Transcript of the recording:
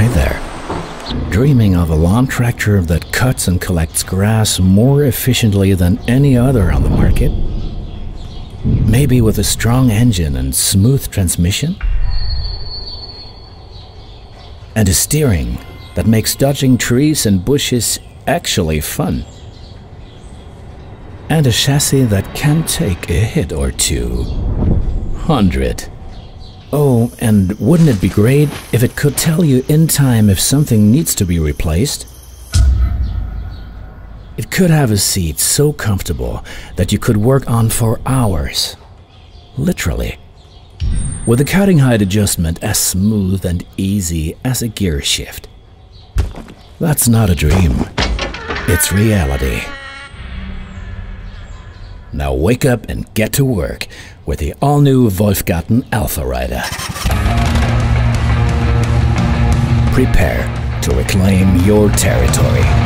Hey there. Dreaming of a lawn tractor that cuts and collects grass more efficiently than any other on the market? Maybe with a strong engine and smooth transmission? And a steering that makes dodging trees and bushes actually fun? And a chassis that can take a hit or two. Hundred. Oh, and wouldn't it be great if it could tell you in time if something needs to be replaced? It could have a seat so comfortable that you could work on for hours. Literally. With a cutting height adjustment as smooth and easy as a gear shift. That's not a dream. It's reality. Now wake up and get to work with the all-new WOLF-Garten Alpha Rider. Prepare to reclaim your territory.